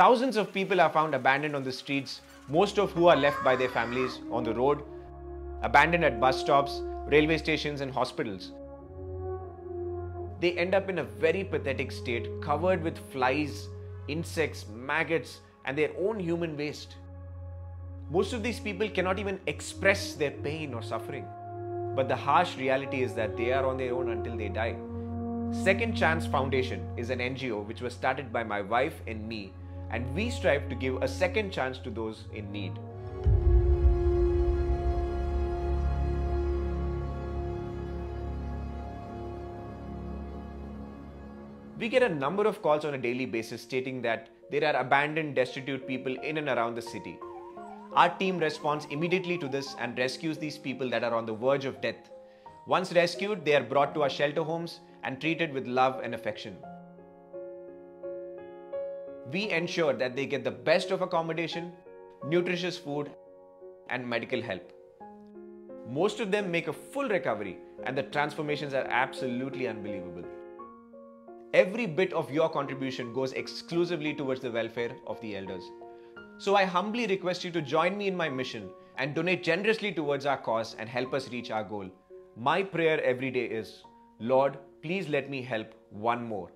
Thousands of people are found abandoned on the streets, most of who are left by their families on the road, abandoned at bus stops, railway stations, and hospitals. They end up in a very pathetic state, covered with flies, insects, maggots, and their own human waste. Most of these people cannot even express their pain or suffering. But the harsh reality is that they are on their own until they die. Second Chance Foundation is an NGO which was started by my wife and me, and we strive to give a second chance to those in need. We get a number of calls on a daily basis stating that there are abandoned, destitute people in and around the city. Our team responds immediately to this and rescues these people that are on the verge of death. Once rescued, they are brought to our shelter homes and treated with love and affection. We ensure that they get the best of accommodation, nutritious food, and medical help. Most of them make a full recovery, and the transformations are absolutely unbelievable. Every bit of your contribution goes exclusively towards the welfare of the elders. So I humbly request you to join me in my mission and donate generously towards our cause and help us reach our goal. My prayer every day is Lord, please let me help one more.